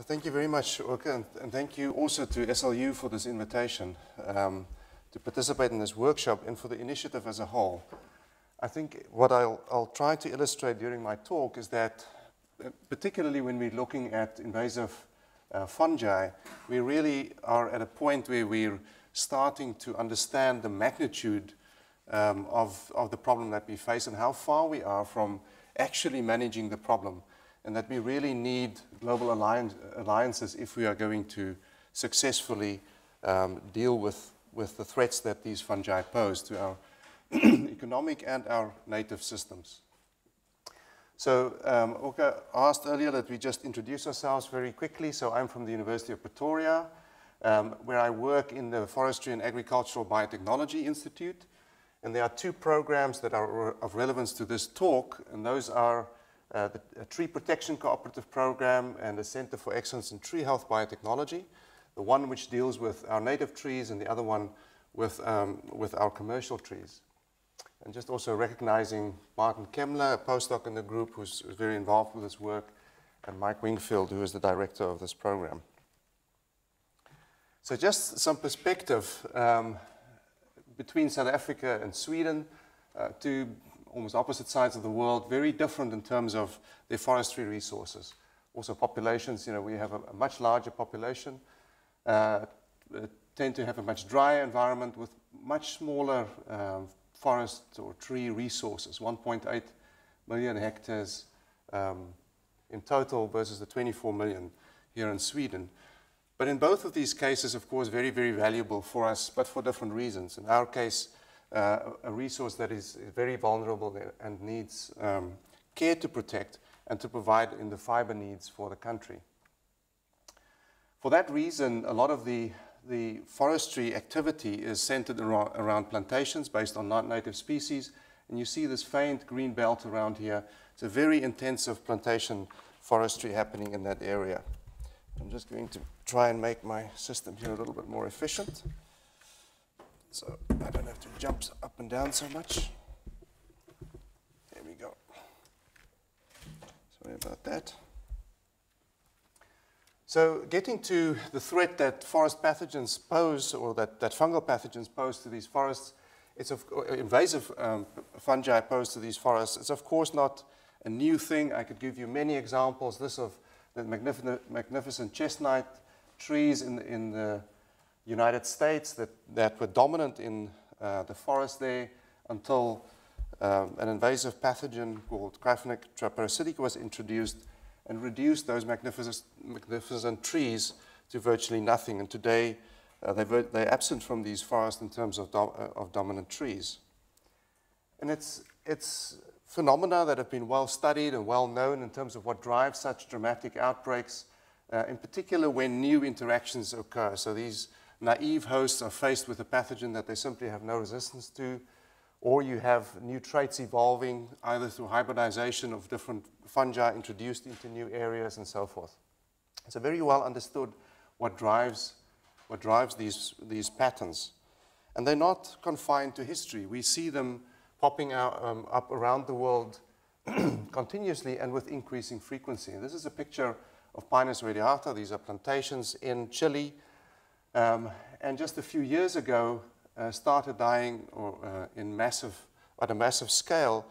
So thank you very much, and, and, thank you also to SLU for this invitation um, to participate in this workshop and for the initiative as a whole. I think what I'll, I'll try to illustrate during my talk is that, uh, particularly when we're looking at invasive uh, fungi, we really are at a point where we're starting to understand the magnitude um, of, of the problem that we face and how far we are from actually managing the problem. And that we really need global alliance, alliances if we are going to successfully um, deal with, with the threats that these fungi pose to our economic and our native systems. So um, Oke asked earlier that we just introduce ourselves very quickly. So I'm from the University of Pretoria, um, where I work in the Forestry and Agricultural Biotechnology Institute. And there are two programs that are of relevance to this talk, and those are uh, the Tree Protection Cooperative Program and the Center for Excellence in Tree Health Biotechnology, the one which deals with our native trees and the other one with, um, with our commercial trees. And just also recognizing Martin Kemler, a postdoc in the group who's, who's very involved with this work, and Mike Wingfield, who is the director of this program. So just some perspective um, between South Africa and Sweden, uh, two almost opposite sides of the world, very different in terms of their forestry resources. Also populations, you know, we have a, a much larger population, uh, tend to have a much drier environment with much smaller um, forest or tree resources, 1.8 million hectares um, in total versus the 24 million here in Sweden. But in both of these cases, of course, very, very valuable for us, but for different reasons. In our case, uh, a resource that is very vulnerable and needs um, care to protect and to provide in the fiber needs for the country. For that reason, a lot of the the forestry activity is centered around, around plantations based on non-native species. And you see this faint green belt around here. It's a very intensive plantation forestry happening in that area. I'm just going to try and make my system here a little bit more efficient. So I don't have to jump up and down so much. There we go. Sorry about that. So getting to the threat that forest pathogens pose, or that, that fungal pathogens pose to these forests, it's of, invasive um, fungi pose to these forests. It's of course not a new thing. I could give you many examples. This of the magnificent, magnificent chestnut trees in, in the United States that, that were dominant in uh, the forest there until um, an invasive pathogen called Cryphonectria parasitica was introduced and reduced those magnificent, magnificent trees to virtually nothing. And today, uh, they're, they're, absent from these forests in terms of, do, uh, of dominant trees. And it's, it's phenomena that have been well studied and well known in terms of what drives such dramatic outbreaks, uh, in particular when new interactions occur. So these naive hosts are faced with a pathogen that they simply have no resistance to, or you have new traits evolving either through hybridization of different fungi introduced into new areas and so forth. It's a very well understood what drives, what drives these, these patterns. And they're not confined to history. We see them popping out, um, up around the world continuously and with increasing frequency. This is a picture of Pinus radiata. These are plantations in Chile. Um, and just a few years ago, uh, started dying or, uh, in massive, at a massive scale.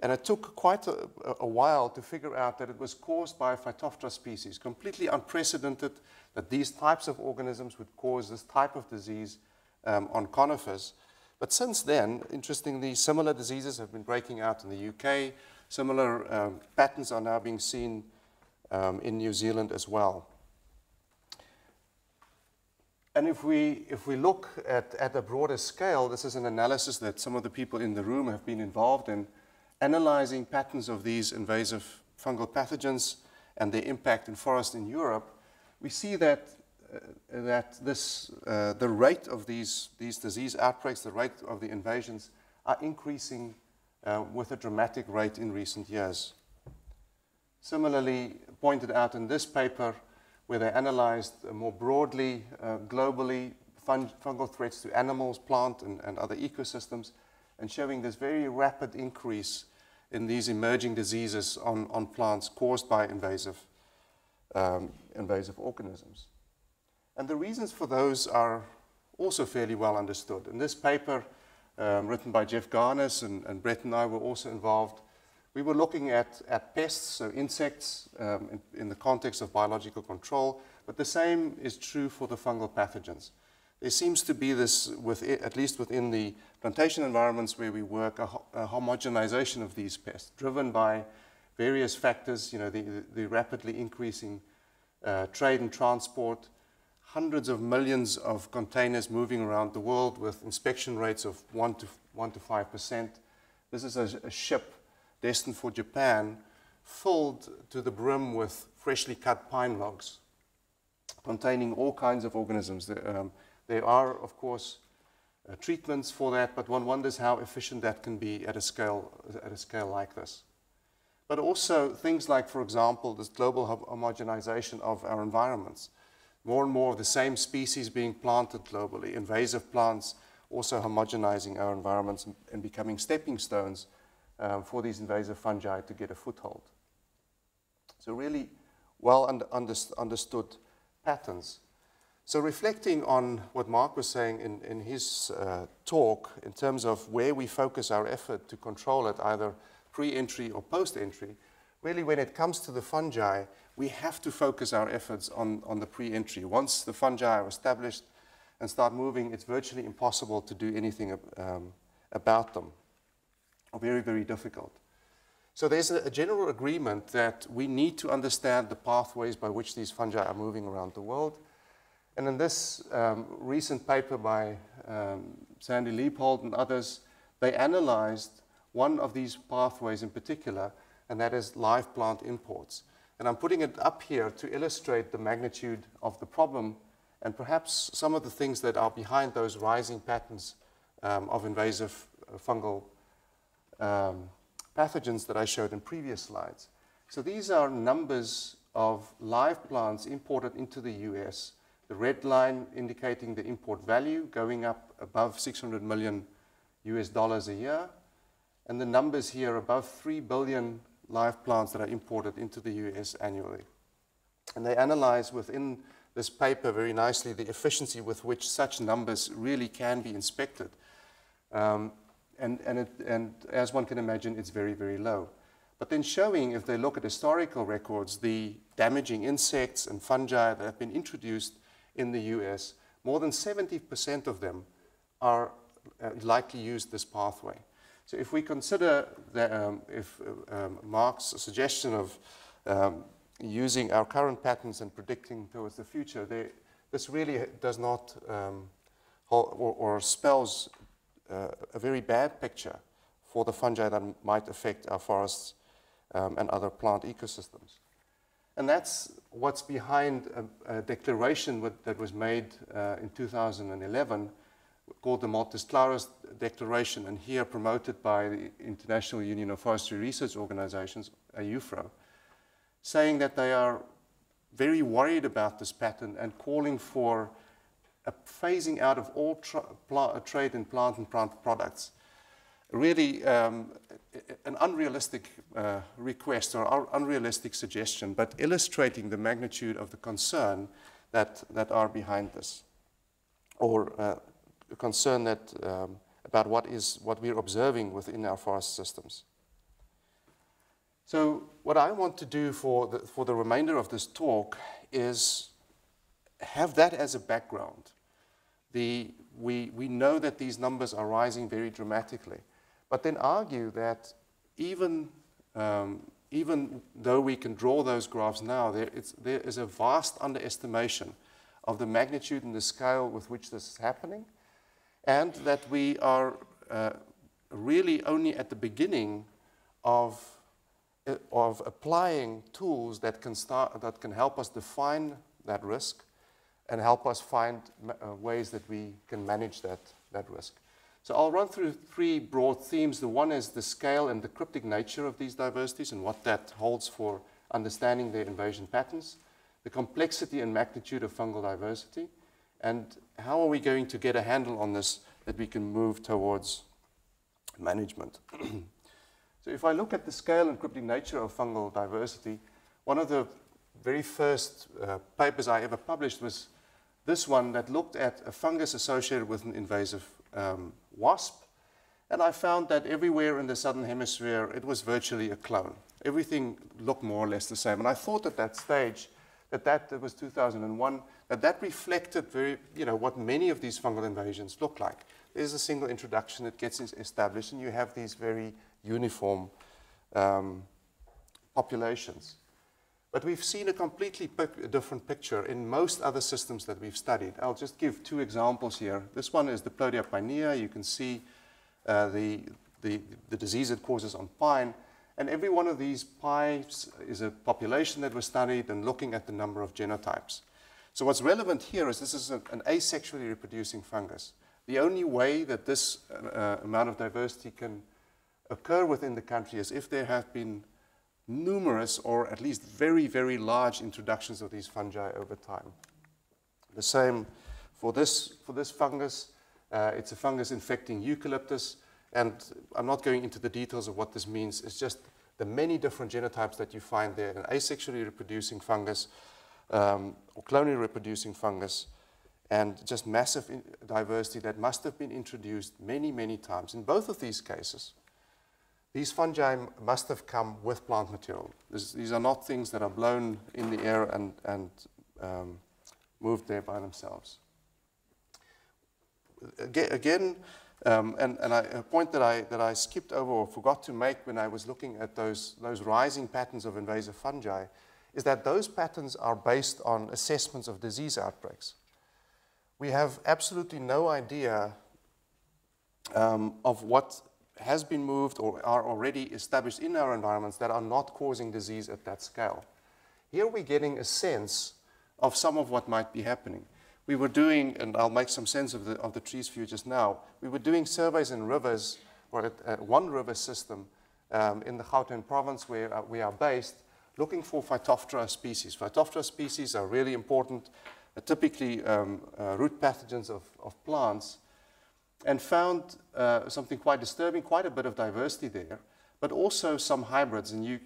And it took quite a, a, while to figure out that it was caused by a Phytophthora species, completely unprecedented that these types of organisms would cause this type of disease um, on conifers. But since then, interestingly, similar diseases have been breaking out in the UK. Similar um, patterns are now being seen um, in New Zealand as well. And if we, if we look at, at a broader scale, this is an analysis that some of the people in the room have been involved in, analyzing patterns of these invasive fungal pathogens and their impact in forests in Europe, we see that, uh, that this, uh, the rate of these, these disease outbreaks, the rate of the invasions, are increasing uh, with a dramatic rate in recent years. Similarly, pointed out in this paper, where they analyzed more broadly, uh, globally, fung fungal threats to animals, plant, and, and, other ecosystems, and showing this very rapid increase in these emerging diseases on, on plants caused by invasive um, invasive organisms. And the reasons for those are also fairly well understood. In this paper, um, written by Jeff Garnas, and, and, Brett and I were also involved, we were looking at, at pests, so insects, um, in, in, the context of biological control, but the same is true for the fungal pathogens. There seems to be this, with at least within the plantation environments where we work, a, a homogenization of these pests, driven by various factors, you know, the, the rapidly increasing uh, trade and transport, hundreds of millions of containers moving around the world with inspection rates of 1 to, 1 to 5%. This is a, a ship destined for Japan, filled to the brim with freshly cut pine logs containing all kinds of organisms. There, um, there are, of course, uh, treatments for that, but one wonders how efficient that can be at a scale, at a scale like this. But also things like, for example, this global homogenization of our environments. More and more of the same species being planted globally, invasive plants also homogenizing our environments and becoming stepping stones um, for these invasive fungi to get a foothold. So really well under, understood patterns. So reflecting on what Mark was saying in, in his uh, talk in terms of where we focus our effort to control it, either pre-entry or post-entry, really when it comes to the fungi, we have to focus our efforts on, on the pre-entry. Once the fungi are established and start moving, it's virtually impossible to do anything um, about them. Very, very difficult. So there's a, a, general agreement that we need to understand the pathways by which these fungi are moving around the world. And in this um, recent paper by um, Sandy Liebhold and others, they analyzed one of these pathways in particular, and that is live plant imports. And I'm putting it up here to illustrate the magnitude of the problem and perhaps some of the things that are behind those rising patterns um, of invasive uh, fungal um, pathogens that I showed in previous slides. So these are numbers of live plants imported into the US. The red line indicating the import value going up above 600 million US dollars a year. And the numbers here above 3 billion live plants that are imported into the US annually. And they analyze within this paper very nicely the efficiency with which such numbers really can be inspected. Um, and, and, it, and as one can imagine, it's very, very low. But then showing, if they look at historical records, the damaging insects and fungi that have been introduced in the US, more than 70% of them are uh, likely use this pathway. So if we consider um, if uh, um, Mark's suggestion of um, using our current patterns and predicting towards the future, they, this really does not um, or, or, spells uh, a very bad picture for the fungi that might affect our forests um, and other plant ecosystems. And that's what's behind a, a declaration with, that was made uh, in 2011 called the Montesclaros Declaration, and here promoted by the International Union of Forestry Research Organizations, IUFRO, saying that they are very worried about this pattern and calling for a phasing out of all tra trade in plant and plant products. Really um, an unrealistic uh, request or unrealistic suggestion, but illustrating the magnitude of the concern that, that are behind this, or uh, concern that, um, about what, is, what we're observing within our forest systems. So what I want to do for the, for the remainder of this talk is have that as a background the, we, we know that these numbers are rising very dramatically, but then argue that even, um, even though we can draw those graphs now, there, there is a vast underestimation of the magnitude and the scale with which this is happening, and that we are uh, really only at the beginning of, uh, of applying tools that can, start, that can help us define that risk and help us find uh, ways that we can manage that, that risk. So I'll run through three broad themes. The one is the scale and the cryptic nature of these diversities and what that holds for understanding their invasion patterns, the complexity and magnitude of fungal diversity, and how are we going to get a handle on this that we can move towards management. so if I look at the scale and cryptic nature of fungal diversity, one of the very first uh, papers I ever published was this one that looked at a fungus associated with an invasive um, wasp. And I found that everywhere in the southern hemisphere, it was virtually a clone. Everything looked more or less the same. And I thought at that stage that that, was 2001, that that reflected very, you know, what many of these fungal invasions look like. There's a single introduction that gets established, and you have these very uniform um, populations. But we've seen a completely pic different picture in most other systems that we've studied. I'll just give two examples here. This one is Diplodia pinea. You can see uh, the, the, the disease it causes on pine. And every one of these pies is a population that was studied and looking at the number of genotypes. So what's relevant here is this is a, an asexually reproducing fungus. The only way that this uh, amount of diversity can occur within the country is if there have been numerous or at least very, very large introductions of these fungi over time. The same for this, for this fungus. Uh, it's a fungus infecting eucalyptus. And I'm not going into the details of what this means. It's just the many different genotypes that you find there, an asexually reproducing fungus um, or clonally reproducing fungus, and just massive diversity that must have been introduced many, many times. In both of these cases, these fungi must have come with plant material. This, these are not things that are blown in the air and, and um, moved there by themselves. Again, um, and, and I, a point that I, that I skipped over or forgot to make when I was looking at those, those rising patterns of invasive fungi is that those patterns are based on assessments of disease outbreaks. We have absolutely no idea um, of what has been moved or are already established in our environments that are not causing disease at that scale. Here we're getting a sense of some of what might be happening. We were doing, and I'll make some sense of the, of the trees for you just now, we were doing surveys in rivers, or at, at one river system um, in the Gauteng province where uh, we are based, looking for Phytophthora species. Phytophthora species are really important, uh, typically um, uh, root pathogens of, of plants, and found uh, something quite disturbing, quite a bit of diversity there, but also some hybrids, and you,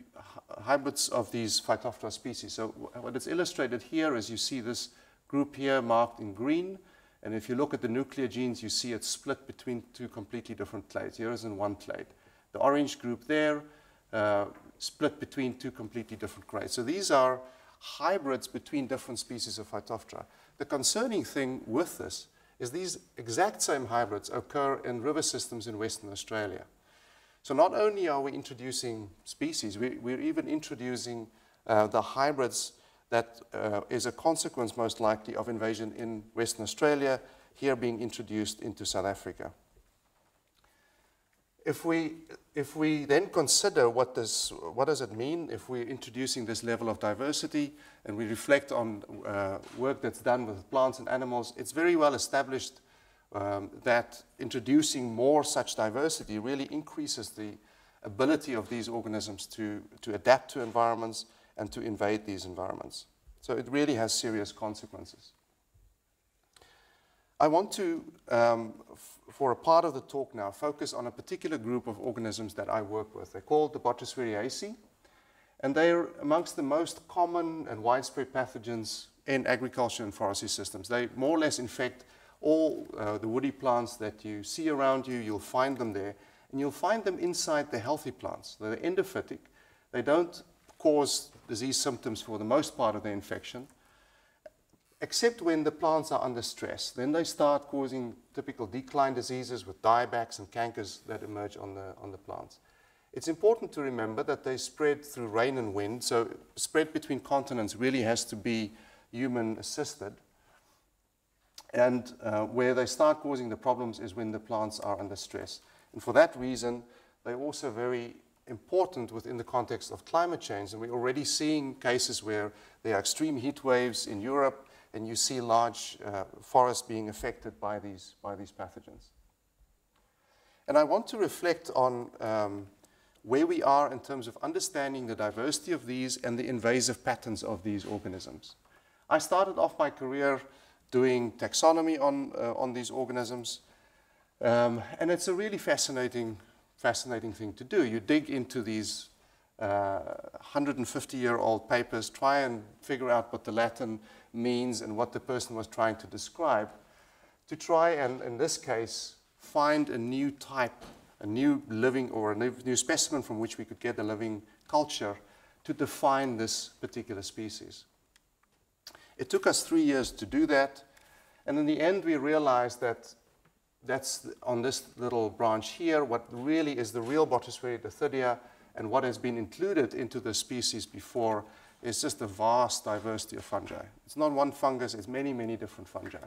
hybrids of these Phytophthora species. So what is illustrated here is you see this group here marked in green, and if you look at the nuclear genes, you see it's split between two completely different clades. Here is in one clade. The orange group there, uh, split between two completely different grades. So these are hybrids between different species of Phytophthora. The concerning thing with this is these exact same hybrids occur in river systems in Western Australia. So not only are we introducing species, we, are even introducing uh, the hybrids that uh, is a consequence most likely of invasion in Western Australia, here being introduced into South Africa. If we, if we then consider what, this, what does it mean if we're introducing this level of diversity and we reflect on uh, work that's done with plants and animals, it's very well established um, that introducing more such diversity really increases the ability of these organisms to, to adapt to environments and to invade these environments. So it really has serious consequences. I want to, um, for a part of the talk now, focus on a particular group of organisms that I work with. They're called the Botryosphaeriaceae, and they're amongst the most common and widespread pathogens in agriculture and forestry systems. They more or less infect all uh, the woody plants that you see around you. You'll find them there, and you'll find them inside the healthy plants. They're endophytic. They don't cause disease symptoms for the most part of the infection except when the plants are under stress. Then they start causing typical decline diseases with diebacks and cankers that emerge on the, on the plants. It's important to remember that they spread through rain and wind, so spread between continents really has to be human assisted. And uh, where they start causing the problems is when the plants are under stress. And for that reason, they're also very important within the context of climate change. And we're already seeing cases where there are extreme heat waves in Europe, and you see large uh, forests being affected by these, by these pathogens. And I want to reflect on um, where we are in terms of understanding the diversity of these and the invasive patterns of these organisms. I started off my career doing taxonomy on, uh, on these organisms, um, and it's a really fascinating, fascinating thing to do. You dig into these 150-year-old papers, try and figure out what the Latin means and what the person was trying to describe, to try and, in this case, find a new type, a new living or a new, new specimen from which we could get a living culture to define this particular species. It took us three years to do that, and in the end we realized that that's on this little branch here, what really is the real dothidea and what has been included into the species before is just a vast diversity of fungi. It's not one fungus, it's many, many different fungi.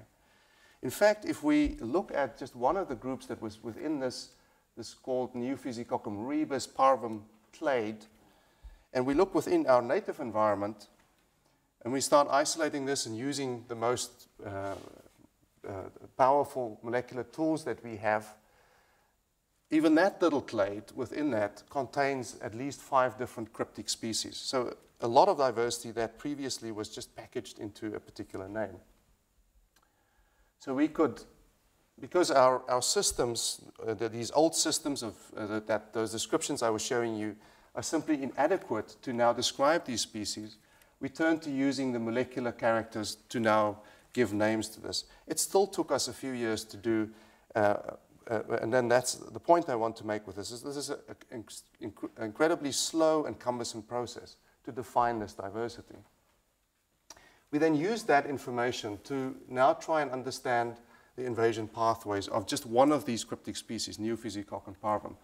In fact, if we look at just one of the groups that was within this, this called Neofusicoccum ribis parvum clade, and we look within our native environment, and we start isolating this and using the most uh, uh, powerful molecular tools that we have, even that little clade within that contains at least five different cryptic species. So a lot of diversity that previously was just packaged into a particular name. So we could, because our, our systems, uh, the, these old systems of uh, that, those descriptions I was showing you are simply inadequate to now describe these species, we turned to using the molecular characters to now give names to this. It still took us a few years to do, uh, uh, and then that's the point I want to make with this, is this is an inc incredibly slow and cumbersome process to define this diversity. We then use that information to now try and understand the invasion pathways of just one of these cryptic species, Neofusicoccum parvum.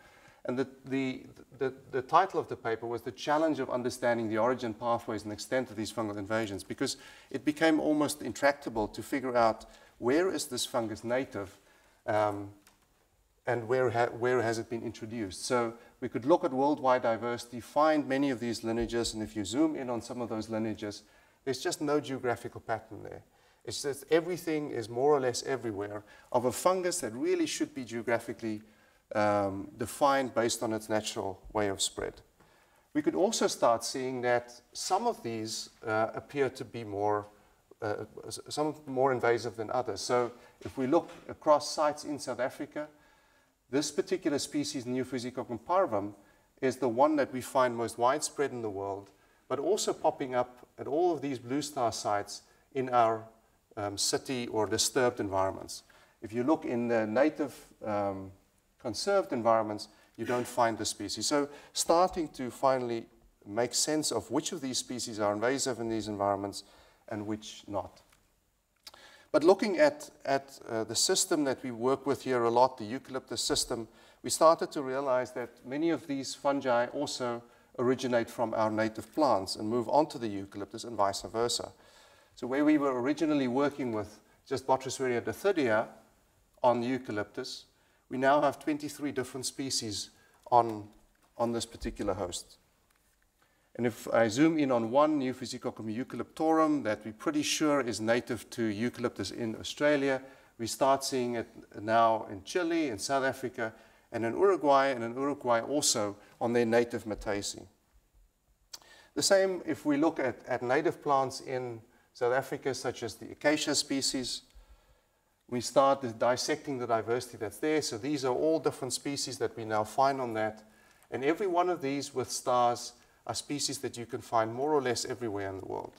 And the, the, the, the, title of the paper was The Challenge of Understanding the Origin Pathways and Extent of These Fungal Invasions, because it became almost intractable to figure out where is this fungus native um, and where, ha where has it been introduced. So we could look at worldwide diversity, find many of these lineages, and if you zoom in on some of those lineages, there's just no geographical pattern there. It's just everything is more or less everywhere of a fungus that really should be geographically um, defined based on its natural way of spread. We could also start seeing that some of these uh, appear to be more, uh, some more invasive than others. So if we look across sites in South Africa, this particular species, Neofusicoccum parvum, is the one that we find most widespread in the world, but also popping up at all of these blue star sites in our um, city or disturbed environments. If you look in the native um, conserved environments, you don't find the species. So starting to finally make sense of which of these species are invasive in these environments and which not. But looking at, at uh, the system that we work with here a lot, the eucalyptus system, we started to realize that many of these fungi also originate from our native plants and move on to the eucalyptus and vice versa. So where we were originally working with just Botryosphaeria dothidea on eucalyptus, we now have 23 different species on, on this particular host. And if I zoom in on one, new Neofusicoccum eucalyptorum, that we're pretty sure is native to eucalyptus in Australia, we start seeing it now in Chile, in South Africa, and in Uruguay, and in Uruguay also on their native Myrtaceae. The same if we look at, at native plants in South Africa, such as the acacia species, we start dissecting the diversity that's there. So these are all different species that we now find on that. And every one of these with stars are species that you can find more or less everywhere in the world.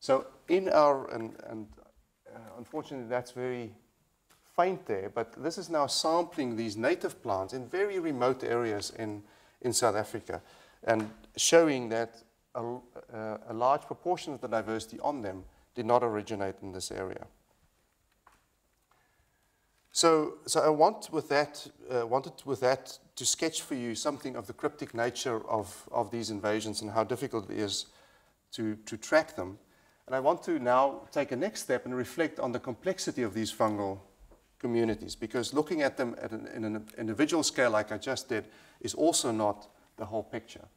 So in our, and, and uh, unfortunately that's very faint there, but this is now sampling these native plants in very remote areas in, in South Africa and showing that a, uh, a large proportion of the diversity on them did not originate in this area. So, so I want with that, uh, wanted with that to sketch for you something of the cryptic nature of, of these invasions and how difficult it is to, to track them. And I want to now take a next step and reflect on the complexity of these fungal communities because looking at them at an, in an individual scale like I just did is also not the whole picture.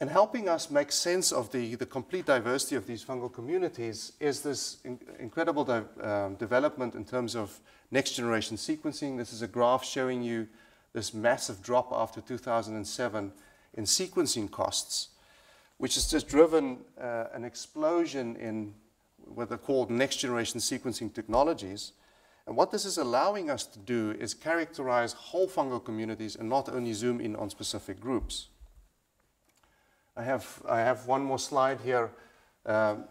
And helping us make sense of the, the complete diversity of these fungal communities is this in, incredible de, um, development in terms of next generation sequencing. This is a graph showing you this massive drop after 2007 in sequencing costs, which has just driven uh, an explosion in what are called next generation sequencing technologies. And what this is allowing us to do is characterize whole fungal communities and not only zoom in on specific groups. I have, I have one more slide here. Um,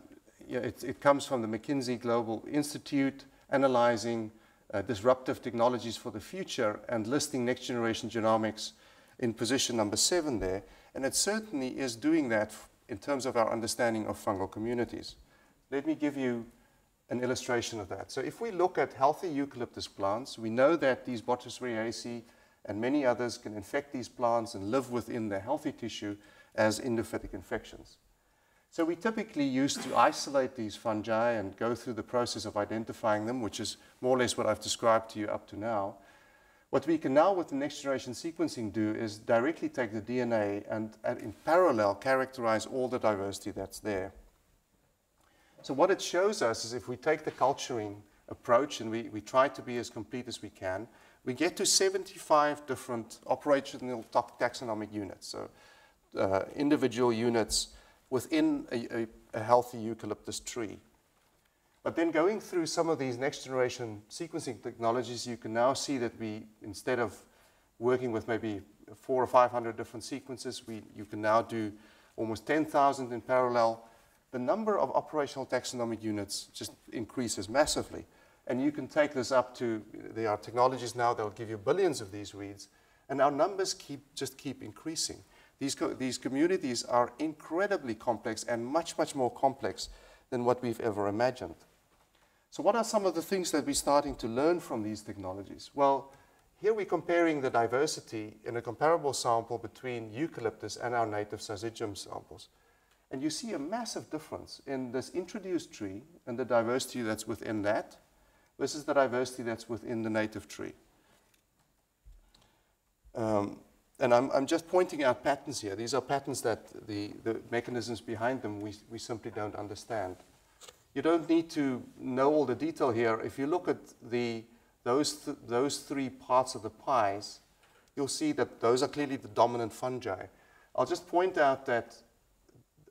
it, it, comes from the McKinsey Global Institute analyzing uh, disruptive technologies for the future and listing next generation genomics in position number seven there. And it certainly is doing that in terms of our understanding of fungal communities. Let me give you an illustration of that. So if we look at healthy eucalyptus plants, we know that these Botryosphaeriaceae and many others can infect these plants and live within the healthy tissue as endophytic infections. So we typically used to isolate these fungi and go through the process of identifying them, which is more or less what I've described to you up to now. What we can now with the next generation sequencing do is directly take the DNA and, and in parallel characterize all the diversity that's there. So what it shows us is if we take the culturing approach and we, we try to be as complete as we can, we get to 75 different operational taxonomic units. So uh, individual units within a, a, a, healthy eucalyptus tree. But then going through some of these next generation sequencing technologies, you can now see that we, instead of working with maybe four or 500 different sequences, we, you can now do almost 10,000 in parallel. The number of operational taxonomic units just increases massively. And you can take this up to, there are technologies now that will give you billions of these reads, and our numbers keep, just keep increasing. These, co these communities are incredibly complex and much, much more complex than what we've ever imagined. So what are some of the things that we're starting to learn from these technologies? Well, here we're comparing the diversity in a comparable sample between eucalyptus and our native syzygium samples. And you see a massive difference in this introduced tree and the diversity that's within that versus the diversity that's within the native tree. Um, and I'm, I'm, just pointing out patterns here. These are patterns that the, the mechanisms behind them we, we simply don't understand. You don't need to know all the detail here. If you look at the, those, th those three parts of the pies, you'll see that those are clearly the dominant fungi. I'll just point out that,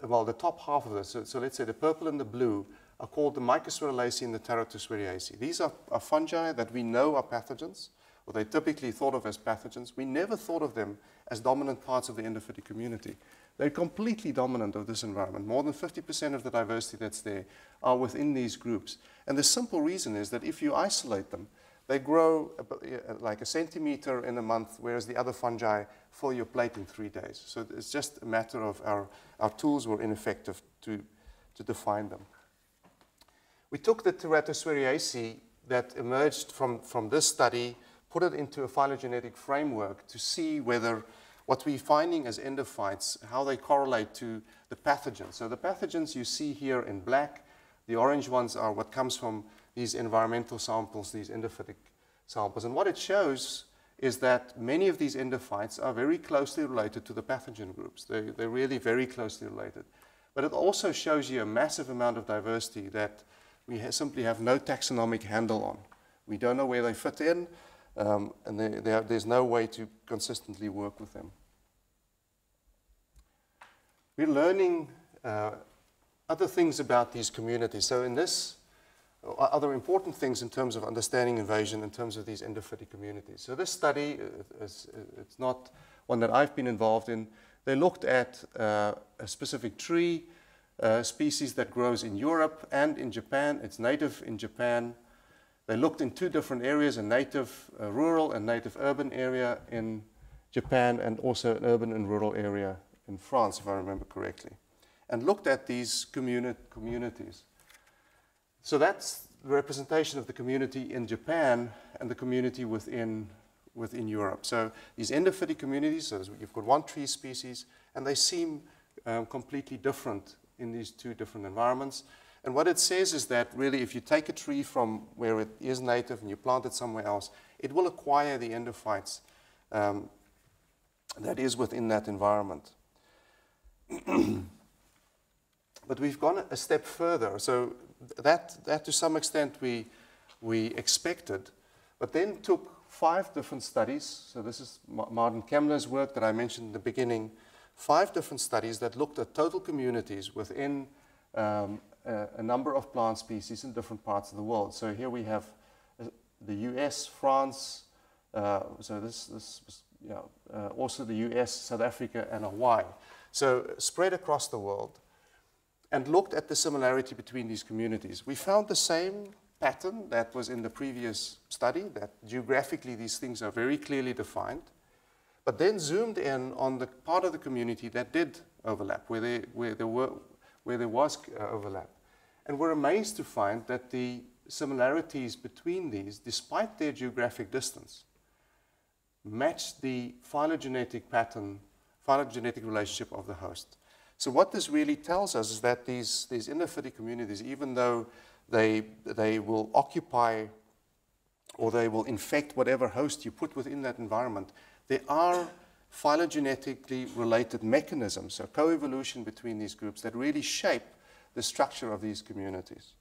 well, the top half of this, so, so let's say the purple and the blue, are called the Mycosphaerellaceae and the Teratosphaeriaceae. These are, are fungi that we know are pathogens or they typically thought of as pathogens, we never thought of them as dominant parts of the endophytic community. They're completely dominant of this environment. More than 50% of the diversity that's there are within these groups. And the simple reason is that if you isolate them, they grow uh, uh, like a centimeter in a month, whereas the other fungi fill your plate in three days. So it's just a matter of our, our tools were ineffective to, to define them. We took the Teratosphaeriaceae that emerged from, from this study put it into a phylogenetic framework to see whether what we're finding as endophytes, how they correlate to the pathogens. So the pathogens you see here in black, the orange ones are what comes from these environmental samples, these endophytic samples. And what it shows is that many of these endophytes are very closely related to the pathogen groups. They, they're really very closely related. But it also shows you a massive amount of diversity that we ha simply have no taxonomic handle on. We don't know where they fit in. Um, and they, they are, there's no way to consistently work with them. We're learning uh, other things about these communities. So in this, uh, other important things in terms of understanding invasion in terms of these endophytic communities. So this study, uh, is, uh, it's not one that I've been involved in. They looked at uh, a specific tree, uh, species that grows in Europe and in Japan. It's native in Japan. They looked in two different areas, a native uh, rural and native urban area in Japan and also an urban and rural area in France, if I remember correctly, and looked at these communi communities. So that's the representation of the community in Japan and the community within, within Europe. So these endophytic communities, so you've got one tree species, and they seem um, completely different in these two different environments. And what it says is that really if you take a tree from where it is native and you plant it somewhere else, it will acquire the endophytes um, that is within that environment. but we've gone a step further. So that, that to some extent we, we expected, but then took five different studies. So this is Martin Kemler's work that I mentioned in the beginning. Five different studies that looked at total communities within um, a, number of plant species in different parts of the world. So here we have uh, the US, France, uh, so this, this yeah, uh, also the US, South Africa, and Hawaii. So spread across the world and looked at the similarity between these communities. We found the same pattern that was in the previous study, that geographically these things are very clearly defined, but then zoomed in on the part of the community that did overlap, where, they, where, there, were, where there was uh, overlap. And we're amazed to find that the similarities between these, despite their geographic distance, match the phylogenetic pattern, phylogenetic relationship of the host. So what this really tells us is that these, these endophytic communities, even though they, they will occupy or they will infect whatever host you put within that environment, there are phylogenetically related mechanisms, so coevolution between these groups that really shape the structure of these communities.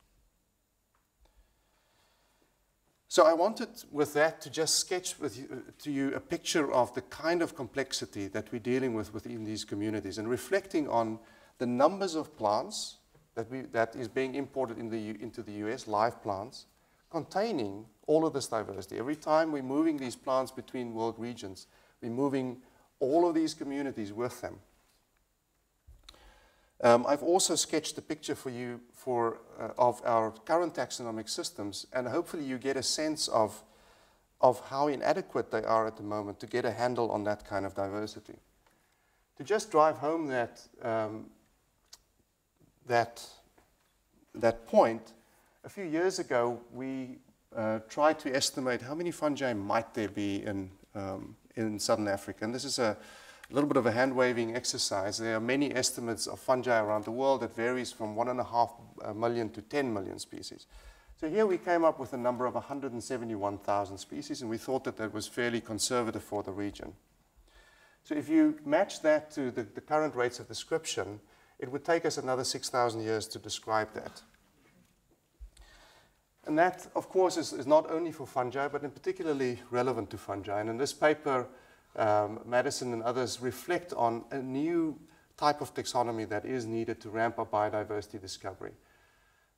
So I wanted with that to just sketch with you, to you a picture of the kind of complexity that we're dealing with within these communities and reflecting on the numbers of plants that, we, that is being imported in the, into the US, live plants, containing all of this diversity. Every time we're moving these plants between world regions, we're moving all of these communities with them. Um, I've also sketched a picture for you for, uh, of our current taxonomic systems, and hopefully you get a sense of, of how inadequate they are at the moment to get a handle on that kind of diversity. To just drive home that, um, that, that point, a few years ago we uh, tried to estimate how many fungi might there be in, um, in southern Africa. And this is a, a little bit of a hand-waving exercise. There are many estimates of fungi around the world that varies from one and a half uh, to 10 million species. So here we came up with a number of 171,000 species, and we thought that that was fairly conservative for the region. So if you match that to the, the current rates of description, it would take us another 6,000 years to describe that. And that, of course, is, is, not only for fungi, but in particularly relevant to fungi. And in this paper, um, Maddison and others reflect on a new type of taxonomy that is needed to ramp up biodiversity discovery.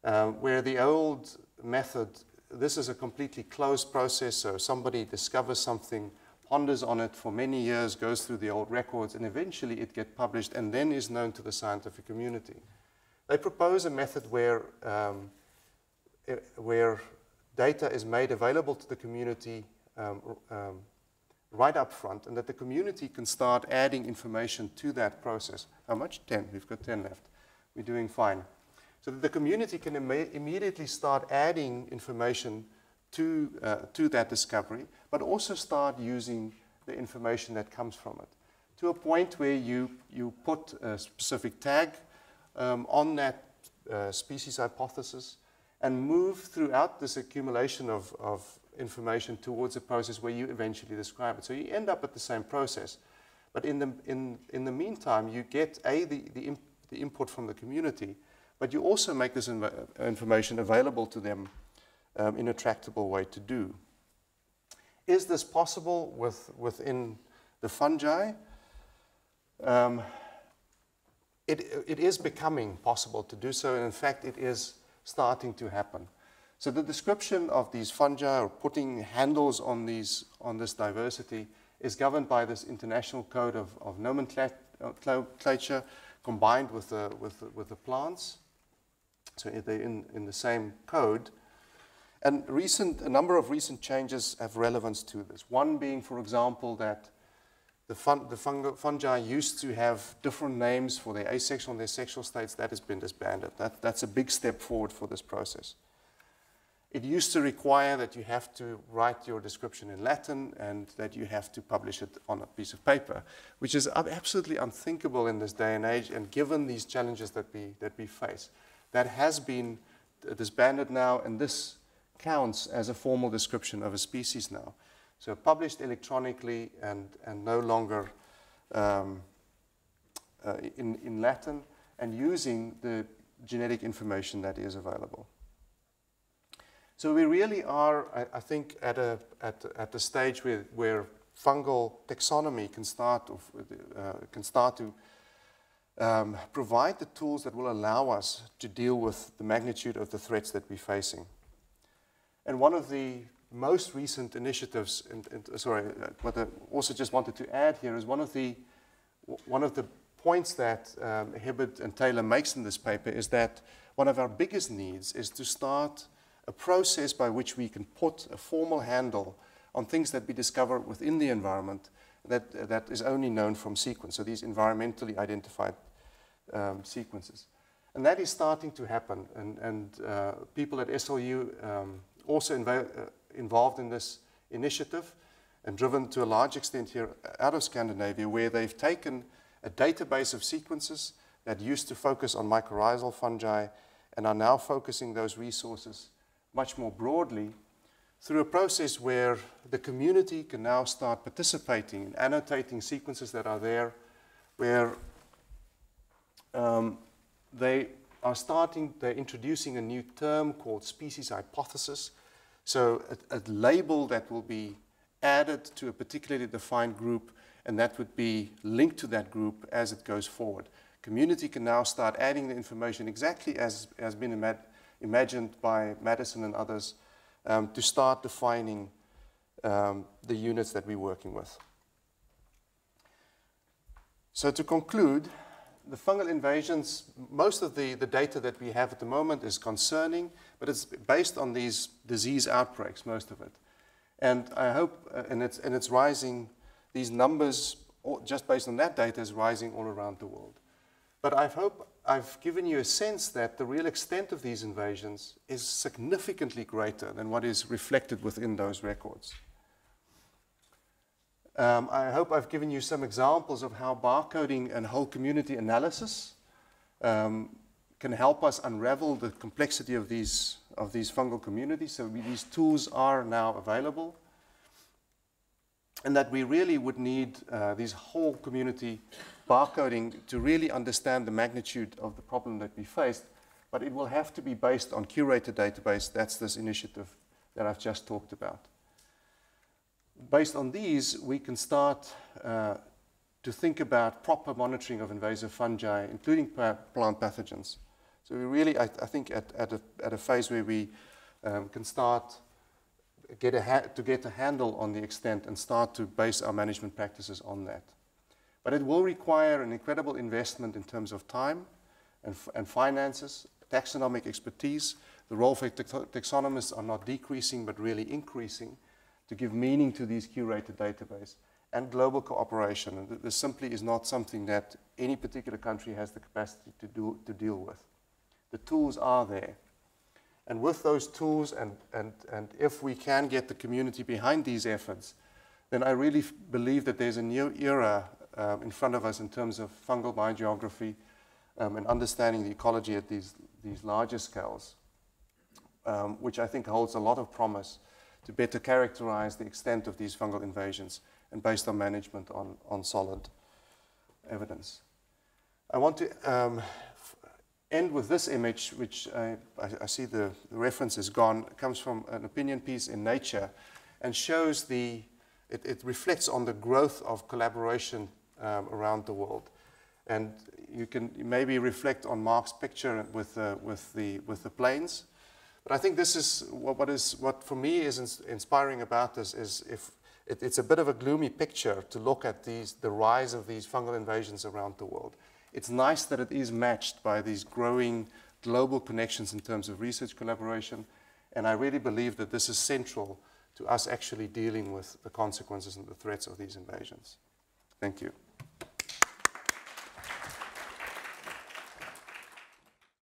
Um, where the old method, this is a completely closed process, so somebody discovers something, ponders on it for many years, goes through the old records, and eventually it gets published and then is known to the scientific community. They propose a method where, um, where data is made available to the community um, um right up front and that the community can start adding information to that process. How much? 10. We've got 10 left. We're doing fine. So that the community can Im immediately start adding information to, uh, to that discovery, but also start using the information that comes from it to a point where you, you put a specific tag um, on that uh, species hypothesis and move throughout this accumulation of, of information towards a process where you eventually describe it. So you end up at the same process. But in the, in, in the meantime, you get A, the, the, imp, the input from the community, but you also make this information available to them um, in a tractable way to do. Is this possible with, within the fungi? Um, it, it is becoming possible to do so, and in fact, it is starting to happen. So the description of these fungi or putting handles on, these, on this diversity is governed by this international code of, of nomenclature uh, combined with the, with, the, with the plants. So they're in, in the same code. And recent, a number of recent changes have relevance to this. One being, for example, that the, fun, the fungi used to have different names for their asexual and their sexual states. That has been disbanded. That, that's a big step forward for this process. It used to require that you have to write your description in Latin and that you have to publish it on a piece of paper, which is absolutely unthinkable in this day and age and given these challenges that we, that we face. That has been disbanded now and this counts as a formal description of a species now. So published electronically and, and no longer um, uh, in, in Latin and using the genetic information that is available. So we really are, I, I think, at a, at, at the stage where, where fungal taxonomy can start, to, uh, can start to um, provide the tools that will allow us to deal with the magnitude of the threats that we're facing. And one of the most recent initiatives, and sorry, uh, what I also just wanted to add here is one of the, one of the points that um, Hibbett and Taylor makes in this paper is that one of our biggest needs is to start a process by which we can put a formal handle on things that we discover within the environment that, that is only known from sequence, so these environmentally identified um, sequences. And that is starting to happen, and, and uh, people at SLU um, also inv uh, involved in this initiative and driven to a large extent here out of Scandinavia, where they've taken a database of sequences that used to focus on mycorrhizal fungi and are now focusing those resources much more broadly through a process where the community can now start participating in annotating sequences that are there, where um, they are starting, they're introducing a new term called species hypothesis. So a, a label that will be added to a particularly defined group, and that would be linked to that group as it goes forward. Community can now start adding the information exactly as has been imagined by Maddison and others um, to start defining um, the units that we're working with. So to conclude, the fungal invasions, most of the, the data that we have at the moment is concerning, but it's based on these disease outbreaks, most of it. And I hope, uh, and, it's, and it's rising, these numbers, just based on that data, is rising all around the world. But I hope I've given you a sense that the real extent of these invasions is significantly greater than what is reflected within those records. Um, I hope I've given you some examples of how barcoding and whole community analysis um, can help us unravel the complexity of these, of these fungal communities. So we, these tools are now available. And that we really would need uh, these whole community barcoding to really understand the magnitude of the problem that we faced, but it will have to be based on curated database. That's this initiative that I've just talked about. Based on these, we can start uh, to think about proper monitoring of invasive fungi, including plant pathogens. So we really, I, I think, at, at, a, at a phase where we um, can start get a to get a handle on the extent and start to base our management practices on that. But it will require an incredible investment in terms of time and, and finances, taxonomic expertise. The role for taxonomists are not decreasing, but really increasing to give meaning to these curated databases and global cooperation. This simply is not something that any particular country has the capacity to, do, to deal with. The tools are there. And with those tools, and, and, and if we can get the community behind these efforts, then I really believe that there's a new era um, in front of us in terms of fungal biogeography um, and understanding the ecology at these, these larger scales, um, which I think holds a lot of promise to better characterize the extent of these fungal invasions and based on management on, on solid evidence. I want to um, end with this image, which I, I, I see the, the, reference is gone, it comes from an opinion piece in Nature and shows the, it, it reflects on the growth of collaboration um, around the world. And you can maybe reflect on Mark's picture with, uh, with, the, with the planes. But I think this is what, what is what for me is ins inspiring about this is if it, it's a bit of a gloomy picture to look at these, the rise of these fungal invasions around the world. It's nice that it is matched by these growing global connections in terms of research collaboration. And I really believe that this is central to us actually dealing with the consequences and the threats of these invasions. Thank you.